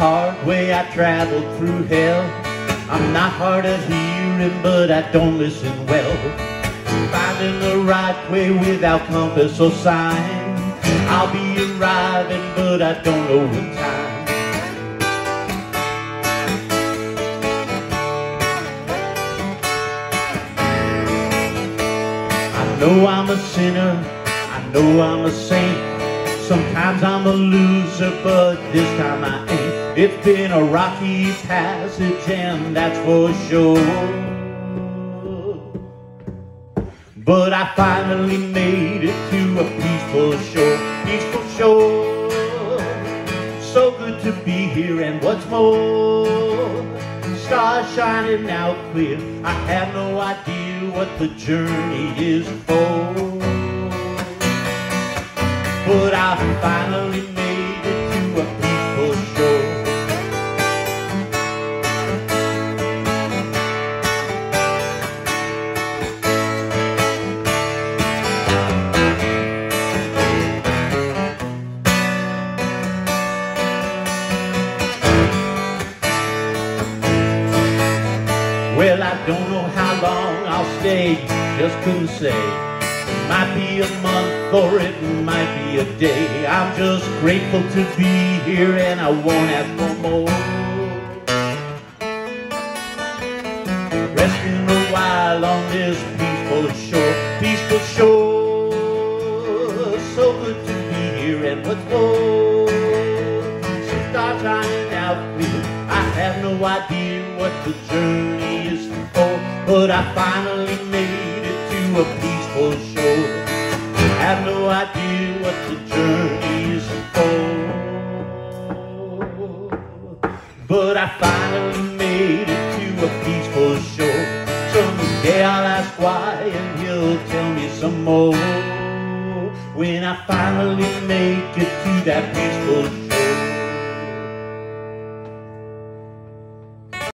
I traveled through hell. I'm not hard of hearing, but I don't listen well. Finding the right way without compass or sign. I'll be arriving, but I don't know the time. I know I'm a sinner, I know I'm a saint. Sometimes I'm a loser, but this time I ain't. It's been a rocky passage, and that's for sure. But I finally made it to a peaceful shore, peaceful shore. So good to be here, and what's more, stars shining out clear. I have no idea what the journey is for. But I finally Well, I don't know how long I'll stay, just couldn't say. It might be a month or it might be a day. I'm just grateful to be here and I won't ask for more. Resting a while on this peaceful shore, peaceful shore. So good to be here and what's more, some stars shining out. I have no idea what the journey but I finally made it to a peaceful shore. Have no idea what the journey is for, but I finally made it to a peaceful shore. Someday I'll ask why, and he'll tell me some more. When I finally make it to that peaceful shore.